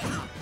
Ah!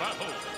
battle.